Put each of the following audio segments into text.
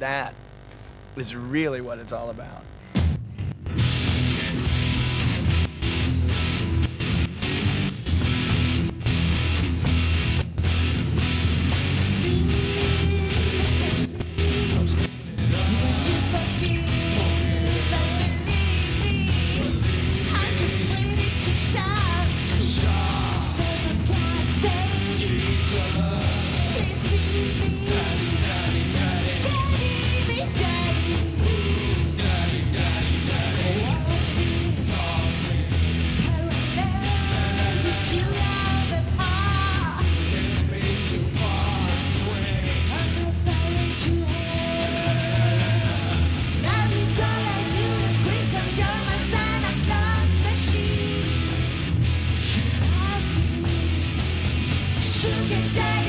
that is really what it's all about. The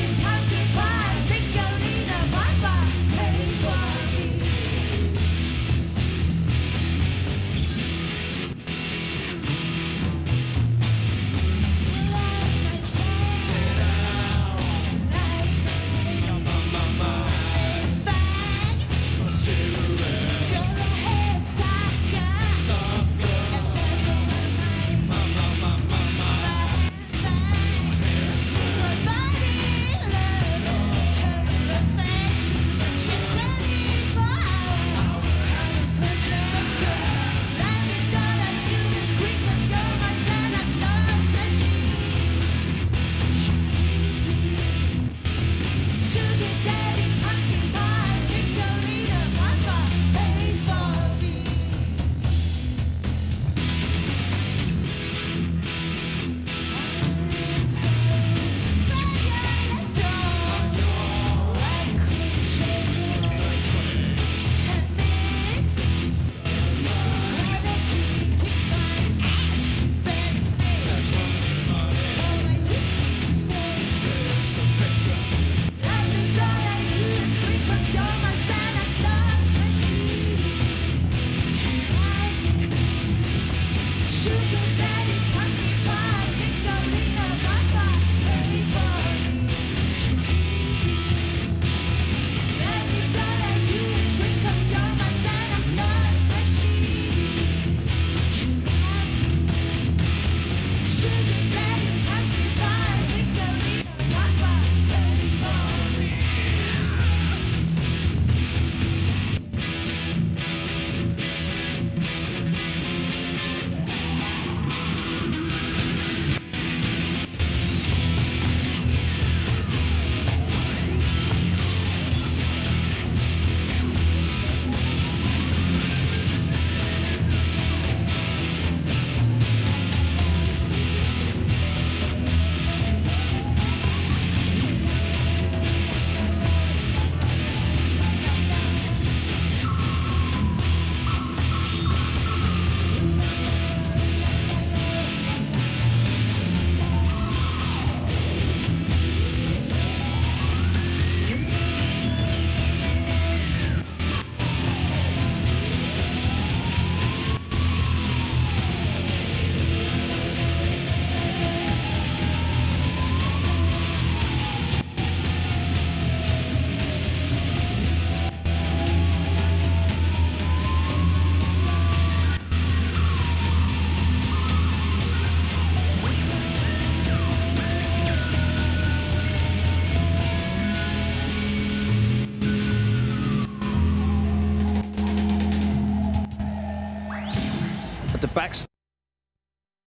back